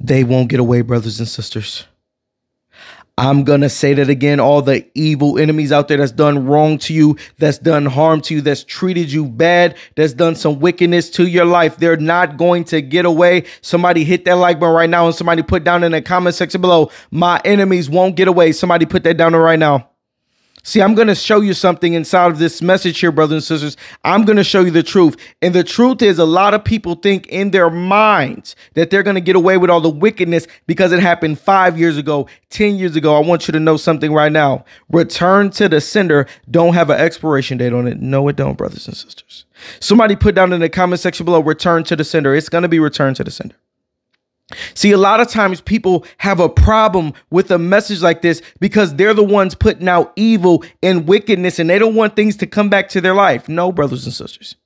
they won't get away, brothers and sisters. I'm going to say that again. All the evil enemies out there that's done wrong to you, that's done harm to you, that's treated you bad, that's done some wickedness to your life, they're not going to get away. Somebody hit that like button right now and somebody put down in the comment section below, my enemies won't get away. Somebody put that down right now. See, I'm going to show you something inside of this message here, brothers and sisters. I'm going to show you the truth. And the truth is, a lot of people think in their minds that they're going to get away with all the wickedness because it happened five years ago, 10 years ago. I want you to know something right now. Return to the sender don't have an expiration date on it. No, it don't, brothers and sisters. Somebody put down in the comment section below, return to the sender. It's going to be returned to the sender. See, a lot of times people have a problem with a message like this because they're the ones putting out evil and wickedness and they don't want things to come back to their life. No, brothers and sisters.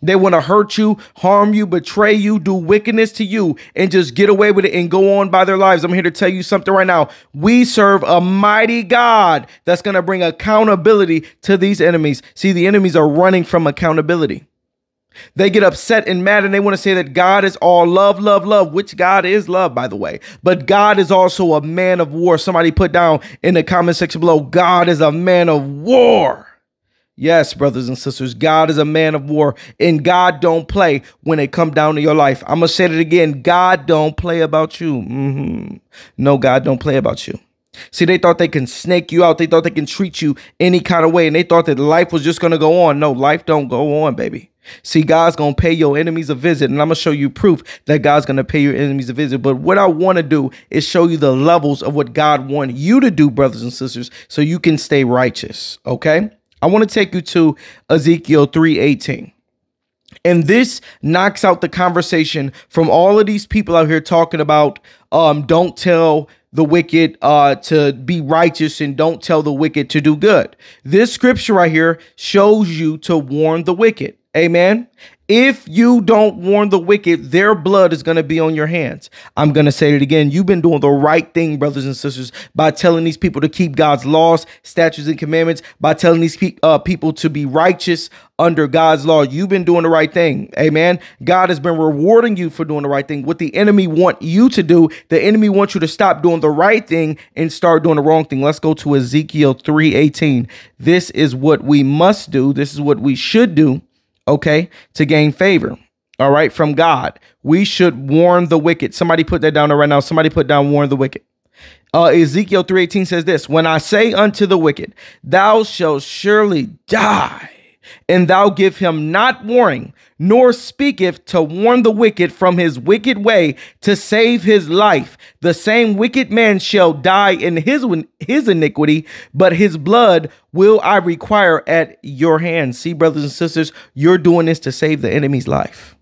They want to hurt you, harm you, betray you, do wickedness to you, and just get away with it and go on by their lives. I'm here to tell you something right now. We serve a mighty God that's going to bring accountability to these enemies. See, the enemies are running from accountability. They get upset and mad and they want to say that God is all love, love, love, which God is love, by the way. But God is also a man of war. Somebody put down in the comment section below God is a man of war. Yes, brothers and sisters, God is a man of war and God don't play when it come down to your life. I'm going to say it again. God don't play about you. Mm-hmm. No, God don't play about you. See, they thought they can snake you out. They thought they can treat you any kind of way. And they thought that life was just going to go on. No, life don't go on, baby. See, God's going to pay your enemies a visit, and I'm going to show you proof that God's going to pay your enemies a visit. But what I want to do is show you the levels of what God wants you to do, brothers and sisters, so you can stay righteous, okay? I want to take you to Ezekiel 3:18. And this knocks out the conversation from all of these people out here talking about um don't tell the wicked uh, to be righteous and don't tell the wicked to do good. This scripture right here shows you to warn the wicked. Amen. If you don't warn the wicked, their blood is going to be on your hands. I'm going to say it again. You've been doing the right thing, brothers and sisters, by telling these people to keep God's laws, statutes, and commandments, by telling these pe- uh, people to be righteous under God's law. You've been doing the right thing. Amen. God has been rewarding you for doing the right thing. What the enemy want you to do, the enemy wants you to stop doing the right thing and start doing the wrong thing. Let's go to Ezekiel 3:18. This is what we must do. This is what we should do okay, to gain favor. All right, from God. We should warn the wicked. Somebody put that down there right now. Somebody put down warn the wicked. Uh, Ezekiel 3:18 says this: When I say unto the wicked, Thou shalt surely die, and thou give him not warning, nor speaketh to warn the wicked from his wicked way to save his life. The same wicked man shall die in his his iniquity, but his blood will I require at your hands. See, brothers and sisters, you're doing this to save the enemy's life.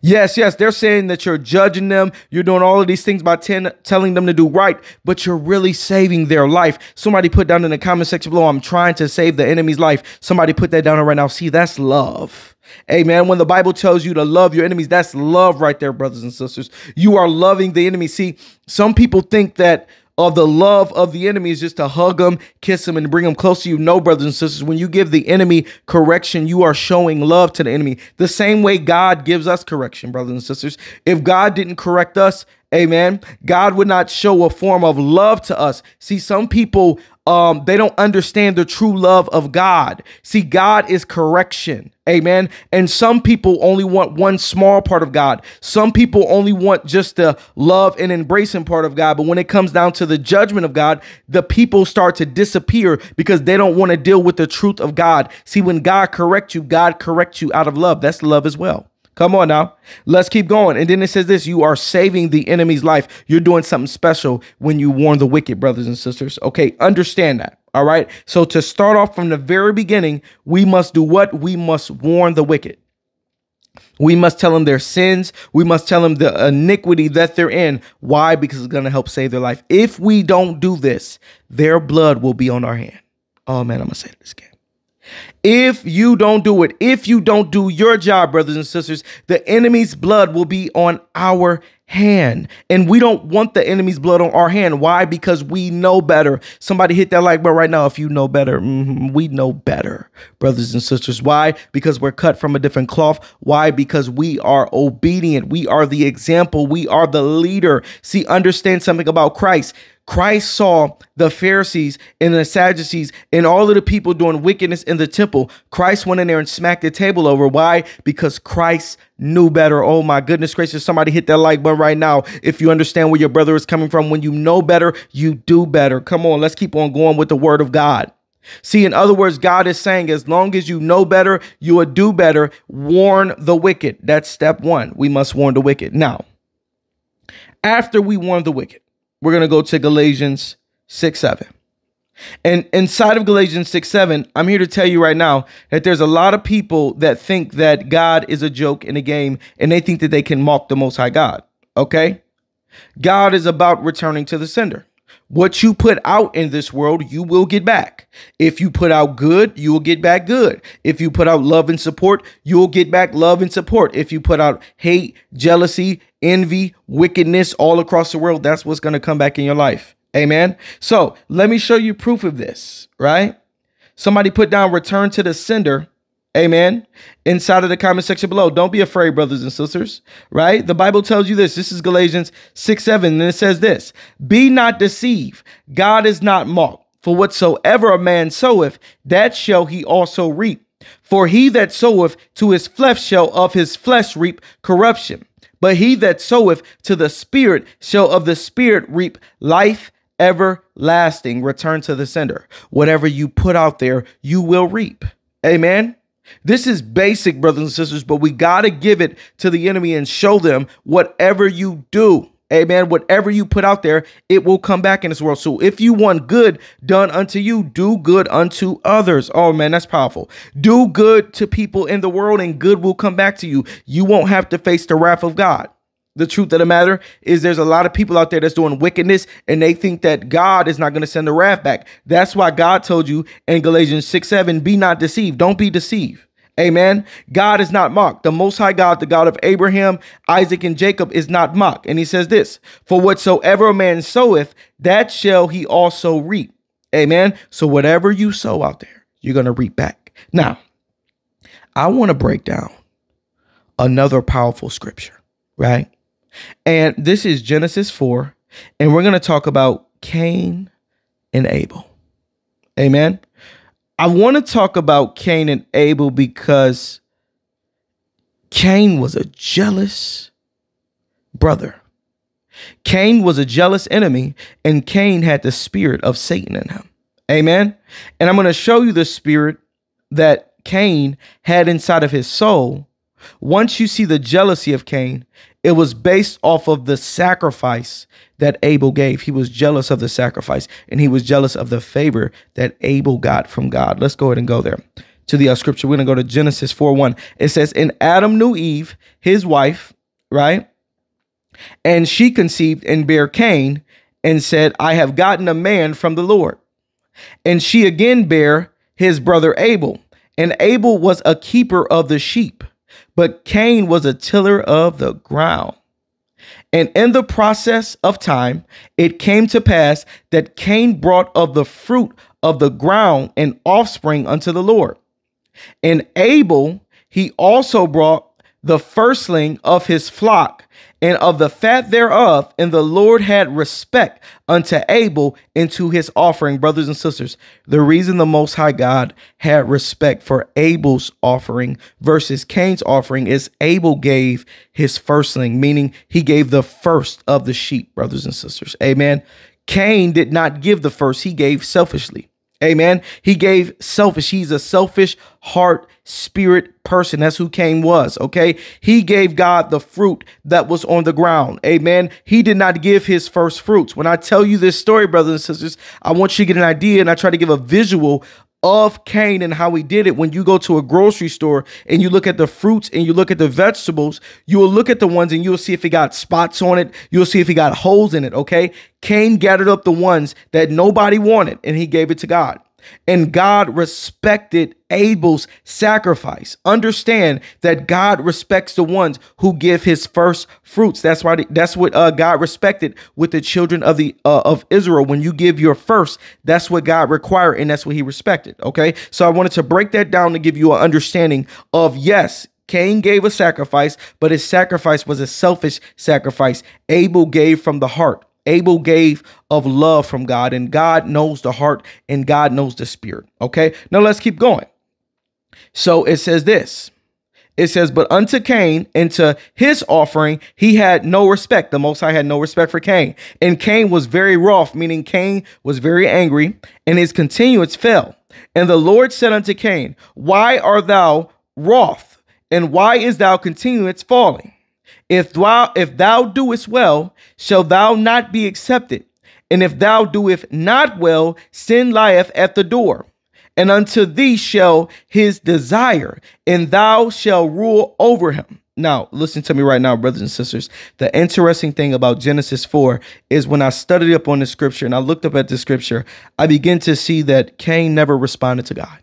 Yes, yes, they're saying that you're judging them. You're doing all of these things by ten, telling them to do right, but you're really saving their life. Somebody put down in the comment section below, I'm trying to save the enemy's life. Somebody put that down right now. See, that's love. Amen. When the Bible tells you to love your enemies, that's love right there, brothers and sisters. You are loving the enemy. See, some people think that of the love of the enemy is just to hug them, kiss them, and bring them close to you. No, brothers and sisters, when you give the enemy correction, you are showing love to the enemy. The same way God gives us correction, brothers and sisters. If God didn't correct us, amen, God would not show a form of love to us. See, some people um, they don't understand the true love of God. See, God is correction. Amen. And some people only want one small part of God. Some people only want just the love and embracing part of God. But when it comes down to the judgment of God, the people start to disappear because they don't want to deal with the truth of God. See, when God corrects you, God corrects you out of love. That's love as well. Come on now. Let's keep going. And then it says this you are saving the enemy's life. You're doing something special when you warn the wicked, brothers and sisters. Okay, understand that. All right. So to start off from the very beginning, we must do what? We must warn the wicked. We must tell them their sins. We must tell them the iniquity that they're in. Why? Because it's going to help save their life. If we don't do this, their blood will be on our hand. Oh man, I'm going to say this again. If you don't do it, if you don't do your job, brothers and sisters, the enemy's blood will be on our hand. And we don't want the enemy's blood on our hand. Why? Because we know better. Somebody hit that like button right now. If you know better, mm-hmm, we know better, brothers and sisters. Why? Because we're cut from a different cloth. Why? Because we are obedient. We are the example. We are the leader. See, understand something about Christ. Christ saw the Pharisees and the Sadducees and all of the people doing wickedness in the temple. Christ went in there and smacked the table over. Why? Because Christ knew better. Oh my goodness gracious. Somebody hit that like button right now. If you understand where your brother is coming from, when you know better, you do better. Come on, let's keep on going with the word of God. See, in other words, God is saying, as long as you know better, you will do better. Warn the wicked. That's step one. We must warn the wicked. Now, after we warn the wicked, we're going to go to Galatians 6 7. And inside of Galatians 6 7, I'm here to tell you right now that there's a lot of people that think that God is a joke in a game and they think that they can mock the Most High God. Okay? God is about returning to the sender. What you put out in this world, you will get back. If you put out good, you will get back good. If you put out love and support, you will get back love and support. If you put out hate, jealousy, envy, wickedness all across the world, that's what's going to come back in your life. Amen. So let me show you proof of this, right? Somebody put down return to the sender. Amen. Inside of the comment section below. Don't be afraid, brothers and sisters, right? The Bible tells you this. This is Galatians 6 7, and it says this Be not deceived. God is not mocked. For whatsoever a man soweth, that shall he also reap. For he that soweth to his flesh shall of his flesh reap corruption. But he that soweth to the Spirit shall of the Spirit reap life everlasting. Return to the sender. Whatever you put out there, you will reap. Amen. This is basic, brothers and sisters, but we got to give it to the enemy and show them whatever you do. Amen. Whatever you put out there, it will come back in this world. So if you want good done unto you, do good unto others. Oh man, that's powerful. Do good to people in the world and good will come back to you. You won't have to face the wrath of God. The truth of the matter is there's a lot of people out there that's doing wickedness and they think that God is not going to send the wrath back. That's why God told you in Galatians 6 7, be not deceived. Don't be deceived. Amen. God is not mocked. The Most High God, the God of Abraham, Isaac, and Jacob, is not mocked. And he says this For whatsoever a man soweth, that shall he also reap. Amen. So whatever you sow out there, you're going to reap back. Now, I want to break down another powerful scripture, right? And this is Genesis 4, and we're going to talk about Cain and Abel. Amen. I want to talk about Cain and Abel because Cain was a jealous brother. Cain was a jealous enemy, and Cain had the spirit of Satan in him. Amen. And I'm going to show you the spirit that Cain had inside of his soul. Once you see the jealousy of Cain, it was based off of the sacrifice that Abel gave. He was jealous of the sacrifice and he was jealous of the favor that Abel got from God. Let's go ahead and go there to the uh, scripture. We're going to go to Genesis 4 1. It says, And Adam knew Eve, his wife, right? And she conceived and bare Cain and said, I have gotten a man from the Lord. And she again bare his brother Abel. And Abel was a keeper of the sheep but Cain was a tiller of the ground. And in the process of time, it came to pass that Cain brought of the fruit of the ground an offspring unto the Lord. And Abel, he also brought the firstling of his flock and of the fat thereof, and the Lord had respect unto Abel and to his offering, brothers and sisters. The reason the Most High God had respect for Abel's offering versus Cain's offering is Abel gave his firstling, meaning he gave the first of the sheep, brothers and sisters. Amen. Cain did not give the first, he gave selfishly. Amen. He gave selfish. He's a selfish heart, spirit person. That's who Cain was. Okay. He gave God the fruit that was on the ground. Amen. He did not give his first fruits. When I tell you this story, brothers and sisters, I want you to get an idea and I try to give a visual of Cain and how he did it. When you go to a grocery store and you look at the fruits and you look at the vegetables, you will look at the ones and you'll see if it got spots on it. You'll see if he got holes in it. Okay. Cain gathered up the ones that nobody wanted and he gave it to God. And God respected Abel's sacrifice. Understand that God respects the ones who give his first fruits. That's why that's what uh, God respected with the children of the uh, of Israel. When you give your first, that's what God required and that's what he respected, okay? So I wanted to break that down to give you an understanding of yes, Cain gave a sacrifice, but his sacrifice was a selfish sacrifice. Abel gave from the heart. Abel gave of love from God, and God knows the heart and God knows the spirit. Okay, now let's keep going. So it says this it says, But unto Cain and to his offering, he had no respect. The Most High had no respect for Cain. And Cain was very wroth, meaning Cain was very angry, and his continuance fell. And the Lord said unto Cain, Why art thou wroth? And why is thou continuance falling? If thou if thou doest well, shall thou not be accepted. And if thou doest not well, sin lieth at the door. And unto thee shall his desire, and thou shall rule over him. Now, listen to me right now, brothers and sisters. The interesting thing about Genesis 4 is when I studied up on the scripture and I looked up at the scripture, I begin to see that Cain never responded to God.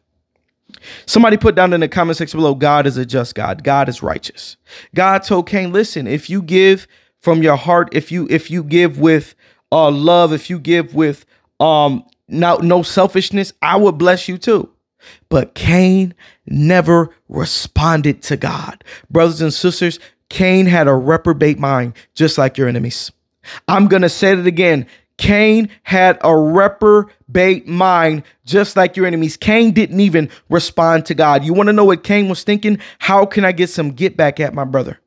Somebody put down in the comment section below God is a just God. God is righteous. God told Cain, listen, if you give from your heart, if you if you give with uh love, if you give with um no no selfishness, I will bless you too. But Cain never responded to God. Brothers and sisters, Cain had a reprobate mind just like your enemies. I'm going to say it again. Cain had a reprobate mind, just like your enemies. Cain didn't even respond to God. You want to know what Cain was thinking? How can I get some get back at my brother?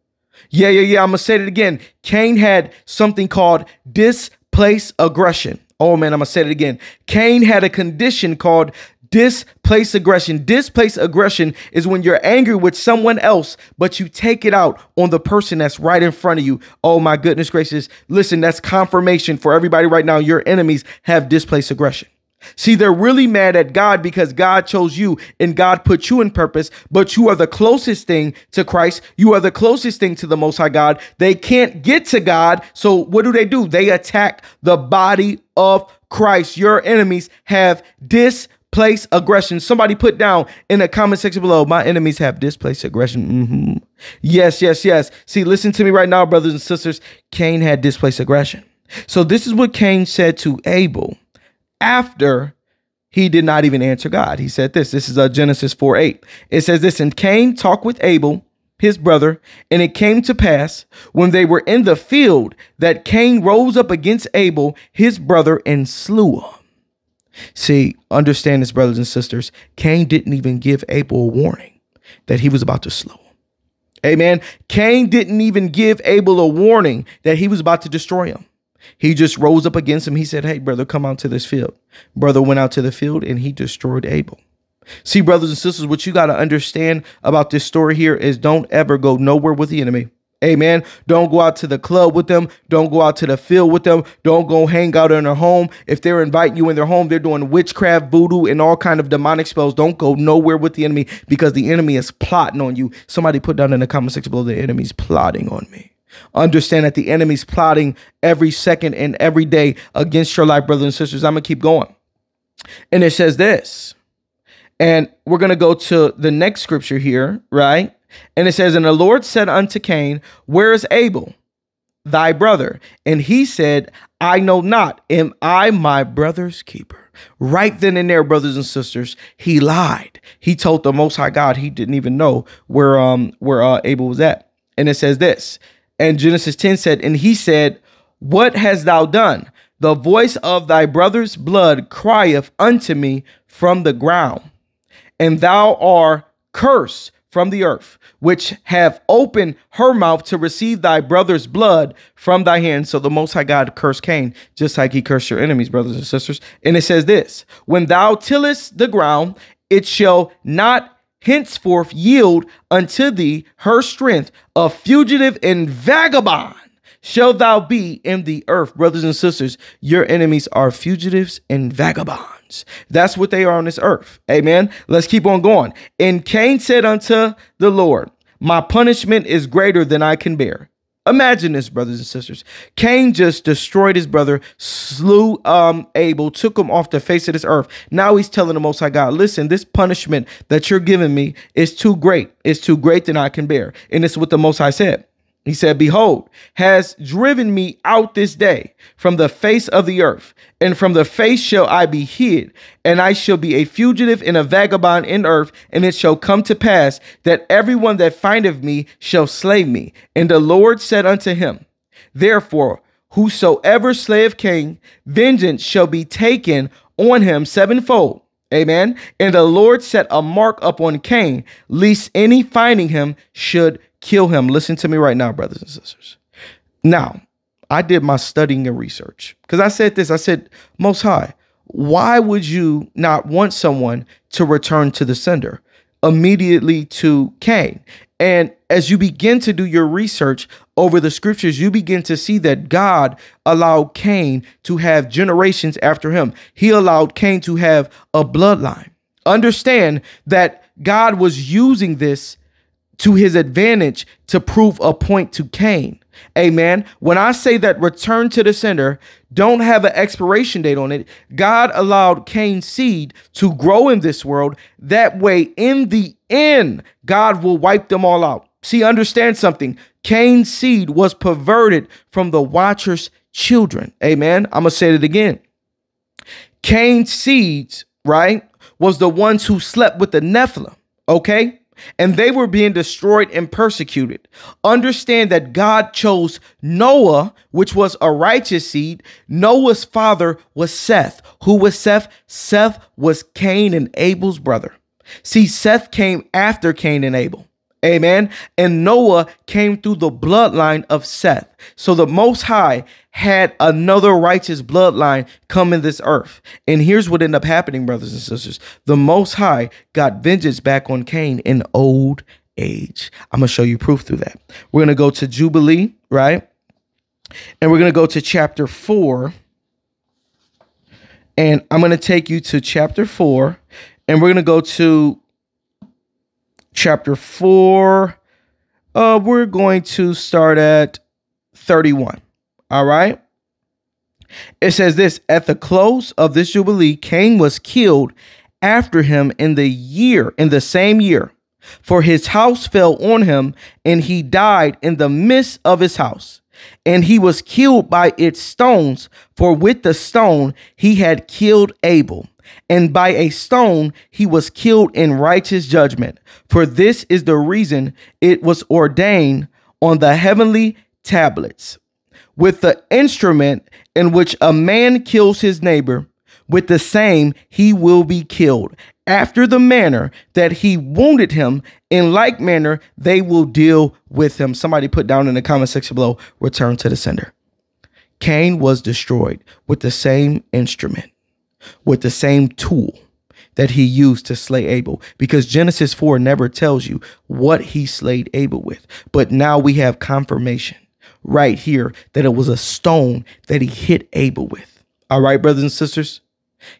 Yeah, yeah, yeah. I'm going to say it again. Cain had something called displaced aggression. Oh man, I'm to say it again. Cain had a condition called Displaced aggression. Displaced aggression is when you're angry with someone else, but you take it out on the person that's right in front of you. Oh my goodness gracious. Listen, that's confirmation for everybody right now. Your enemies have displaced aggression. See, they're really mad at God because God chose you and God put you in purpose, but you are the closest thing to Christ. You are the closest thing to the Most High God. They can't get to God. So, what do they do? They attack the body of Christ. Your enemies have displaced displaced aggression. Somebody put down in the comment section below, my enemies have displaced aggression. Mm-hmm. Yes, yes, yes. See, listen to me right now, brothers and sisters. Cain had displaced aggression. So this is what Cain said to Abel after he did not even answer God. He said this. This is uh, Genesis 4 8. It says this, and Cain talked with Abel, his brother, and it came to pass when they were in the field that Cain rose up against Abel, his brother, and slew him. See, understand this, brothers and sisters. Cain didn't even give Abel a warning that he was about to slow him. Amen. Cain didn't even give Abel a warning that he was about to destroy him. He just rose up against him. He said, Hey, brother, come out to this field. Brother went out to the field and he destroyed Abel. See, brothers and sisters, what you got to understand about this story here is don't ever go nowhere with the enemy. Amen. Don't go out to the club with them. Don't go out to the field with them. Don't go hang out in their home. If they're inviting you in their home, they're doing witchcraft, voodoo, and all kind of demonic spells. Don't go nowhere with the enemy because the enemy is plotting on you. Somebody put down in the comment section below the enemy's plotting on me. Understand that the enemy's plotting every second and every day against your life, brothers and sisters. I'm gonna keep going. And it says this. And we're going to go to the next scripture here, right? And it says, And the Lord said unto Cain, Where is Abel, thy brother? And he said, I know not. Am I my brother's keeper? Right then and there, brothers and sisters, he lied. He told the Most High God he didn't even know where um where uh, Abel was at. And it says this. And Genesis 10 said, And he said, What hast thou done? The voice of thy brother's blood crieth unto me from the ground, and thou art cursed from the earth, which have opened her mouth to receive thy brother's blood from thy hand. So the Most High God cursed Cain, just like he cursed your enemies, brothers and sisters. And it says this When thou tillest the ground, it shall not henceforth yield unto thee her strength, a fugitive and vagabond shall thou be in the earth. Brothers and sisters, your enemies are fugitives and vagabonds. That's what they are on this earth. Amen. Let's keep on going. And Cain said unto the Lord, My punishment is greater than I can bear. Imagine this, brothers and sisters. Cain just destroyed his brother, slew um, Abel, took him off the face of this earth. Now he's telling the Most High God, listen, this punishment that you're giving me is too great. It's too great than I can bear. And it's what the Most High said. He said, Behold, has driven me out this day from the face of the earth, and from the face shall I be hid, and I shall be a fugitive and a vagabond in earth, and it shall come to pass that everyone that findeth me shall slay me. And the Lord said unto him, Therefore, whosoever slayeth Cain, vengeance shall be taken on him sevenfold. Amen. And the Lord set a mark upon Cain, lest any finding him should kill him. Listen to me right now, brothers and sisters. Now, I did my studying and research because I said this I said, Most High, why would you not want someone to return to the sender immediately to Cain? And as you begin to do your research over the scriptures, you begin to see that God allowed Cain to have generations after him. He allowed Cain to have a bloodline. Understand that God was using this to his advantage to prove a point to Cain. Amen. When I say that return to the sender, don't have an expiration date on it. God allowed Cain's seed to grow in this world. That way, in the end, God will wipe them all out. See, understand something. Cain's seed was perverted from the watcher's children. Amen. I'm going to say it again. Cain's seeds, right, was the ones who slept with the Nephilim. Okay and they were being destroyed and persecuted. Understand that God chose Noah, which was a righteous seed. Noah's father was Seth. Who was Seth? Seth was Cain and Abel's brother. See, Seth came after Cain and Abel. Amen. And Noah came through the bloodline of Seth. So the Most High had another righteous bloodline come in this earth. And here's what ended up happening, brothers and sisters. The Most High got vengeance back on Cain in old age. I'm going to show you proof through that. We're going to go to Jubilee, right? And we're going to go to chapter 4. And I'm going to take you to chapter 4. And we're going to go to chapter 4. Uh, we're going to start at 31. All right. It says this At the close of this Jubilee, Cain was killed after him in the year, in the same year. For his house fell on him, and he died in the midst of his house. And he was killed by its stones, for with the stone he had killed Abel and by a stone he was killed in righteous judgment. For this is the reason it was ordained on the heavenly tablets. With the instrument in which a man kills his neighbor, with the same he will be killed. After the manner that he wounded him, in like manner they will deal with him. Somebody put down in the comment section below, return to the sender. Cain was destroyed with the same instrument with the same tool that he used to slay Abel because Genesis 4 never tells you what he slayed Abel with. But now we have confirmation right here that it was a stone that he hit Abel with. All right, brothers and sisters?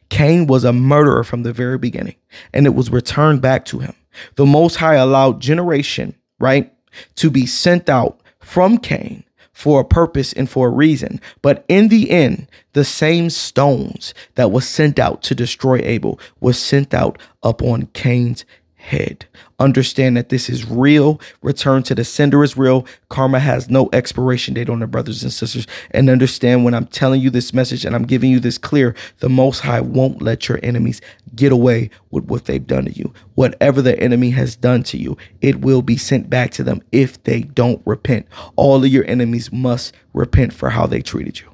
Cain was a murderer from the very beginning, and it was returned back to him. The Most High allowed generation, right, to be sent out from Cain for a purpose and for a reason. But in the end, the same stones that was sent out to destroy Abel was sent out upon Cain's head. Understand that this is real. Return to the sender is real. Karma has no expiration date on the brothers and sisters. And understand when I'm telling you this message and I'm giving you this clear, the Most High won't let your enemies get away with what they've done to you. Whatever the enemy has done to you, it will be sent back to them if they don't repent. All of your enemies must repent for how they treated you.